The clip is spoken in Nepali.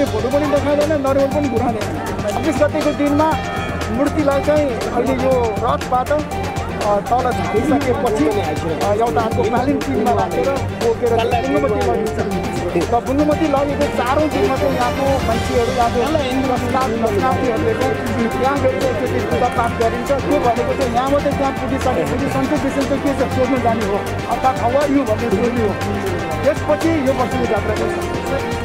हामीले फोटो पनि देखाइँदैन नरिवल पनि घुराउँदैन छब्बिस गतिको दिनमा मूर्तिलाई चाहिँ अहिले यो रथबाट तल झारिसकेपछि एउटा अर्को कालिम टिममा राखेर बोकेर बुन्नुमतीमा र बुन्नुमती लगेको चारौँ दिनमा चाहिँ यहाँको मान्छेहरू यहाँको स्नापीहरूले चाहिँ यहाँ गएर एकचोटि पूजापाठ गरिन्छ। त्यो भनेको चाहिँ यहाँ मात्रै त्यहाँ पुगिसकेपछि सन्तोष विषय चाहिँ के छ सोध्नु जाने हो। अर्थात् हवा यु भन्ने सोध्ने हो। त्यसपछि यो वर्षको जात्रा चाहिँ।